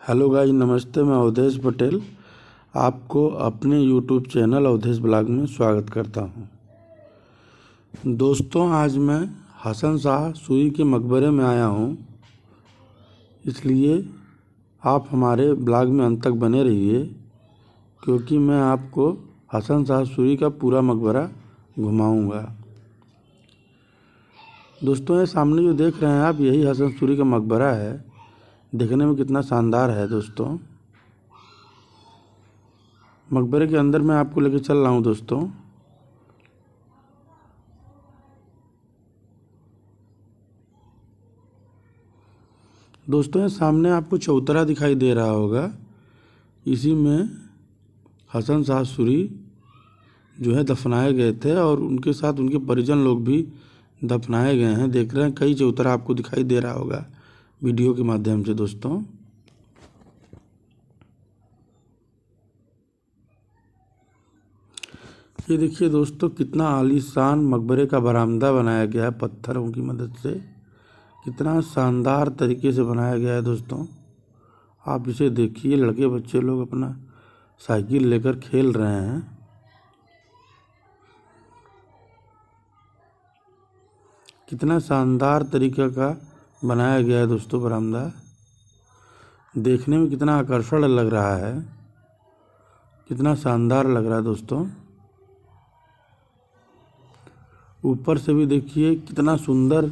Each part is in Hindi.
हेलो गाइस, नमस्ते, मैं अवधेश पटेल। आपको अपने यूट्यूब चैनल अवधेश ब्लॉग में स्वागत करता हूँ। दोस्तों, आज मैं हसन शाह सूरी के मकबरे में आया हूँ। इसलिए आप हमारे ब्लॉग में अंत तक बने रहिए, क्योंकि मैं आपको हसन शाह सूरी का पूरा मकबरा घुमाऊँगा। दोस्तों, ये सामने जो देख रहे हैं आप, यही हसन सूरी का मकबरा है। देखने में कितना शानदार है दोस्तों। मकबरे के अंदर मैं आपको लेके चल रहा हूँ दोस्तों। दोस्तों, ये सामने आपको चौतरा दिखाई दे रहा होगा। इसी में हसन शाह सूरी जो है दफनाए गए थे और उनके साथ उनके परिजन लोग भी दफनाए गए हैं। देख रहे हैं, कई चौतरा आपको दिखाई दे रहा होगा। वीडियो के माध्यम से दोस्तों। ये देखिए दोस्तों, कितना आलीशान मकबरे का बरामदा बनाया गया है, पत्थरों की मदद से। कितना शानदार तरीके से बनाया गया है दोस्तों। आप इसे देखिए, लड़के बच्चे लोग अपना साइकिल लेकर खेल रहे हैं। कितना शानदार तरीका का बनाया गया है दोस्तों बरामदा। देखने में कितना आकर्षण लग रहा है। कितना शानदार लग रहा है दोस्तों। ऊपर से भी देखिए कितना सुंदर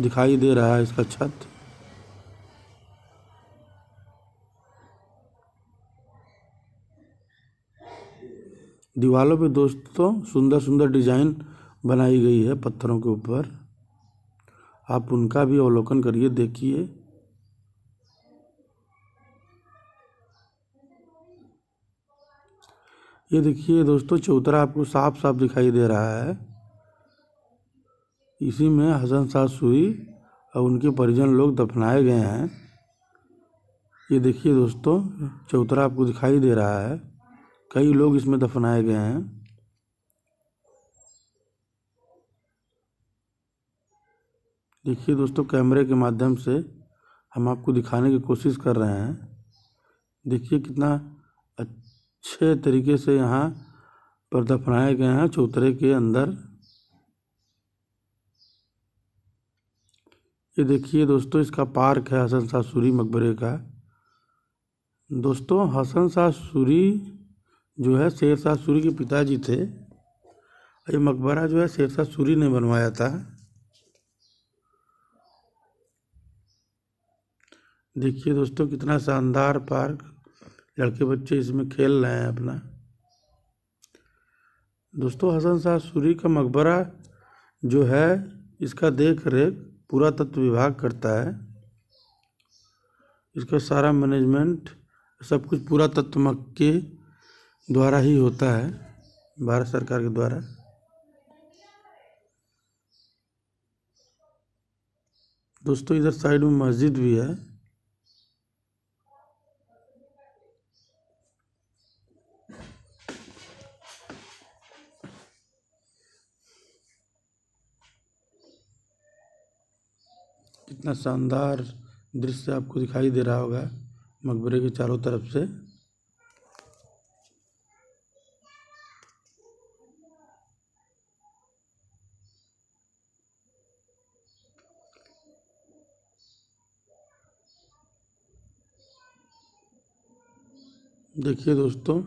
दिखाई दे रहा है इसका छत। दीवालों पे दोस्तों सुंदर सुंदर डिज़ाइन बनाई गई है पत्थरों के ऊपर। आप उनका भी अवलोकन करिए, देखिए। ये देखिए दोस्तों चौतरा आपको साफ़ साफ़ दिखाई दे रहा है। इसी में हसन शाह सुई और उनके परिजन लोग दफनाए गए हैं। ये देखिए दोस्तों चौतरा आपको दिखाई दे रहा है। कई लोग इसमें दफनाए गए हैं। देखिए दोस्तों, कैमरे के माध्यम से हम आपको दिखाने की कोशिश कर रहे हैं। देखिए कितना अच्छे तरीके से यहाँ पर दफनाए गए हैं चौतरे के अंदर। ये देखिए दोस्तों, इसका पार्क है हसन शाह सूरी मकबरे का। दोस्तों, हसन शाह सूरी जो है, शेर शाह सूरी के पिताजी थे। ये मकबरा जो है, शेर शाह सूरी ने बनवाया था। देखिए दोस्तों, कितना शानदार पार्क। लड़के बच्चे इसमें खेल रहे हैं अपना। दोस्तों, हसन शाह सूरी का मकबरा जो है, इसका देख रेख पूरा तत्व विभाग करता है। इसका सारा मैनेजमेंट सब कुछ पूरा तत्व के द्वारा ही होता है, भारत सरकार के द्वारा। दोस्तों, इधर साइड में मस्जिद भी है। कितना शानदार दृश्य आपको दिखाई दे रहा होगा मकबरे के चारों तरफ़ से। देखिए दोस्तों,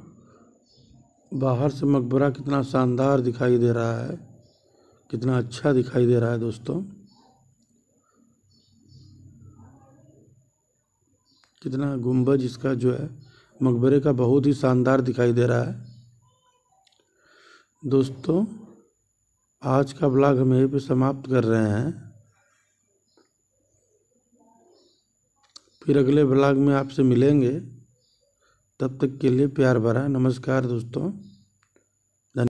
बाहर से मकबरा कितना शानदार दिखाई दे रहा है, कितना अच्छा दिखाई दे रहा है दोस्तों। कितना गुंबज इसका जो है, मकबरे का बहुत ही शानदार दिखाई दे रहा है। दोस्तों, आज का ब्लॉग हम यहीं पे समाप्त कर रहे हैं। फिर अगले ब्लॉग में आपसे मिलेंगे। तब तक के लिए प्यार भरा नमस्कार दोस्तों।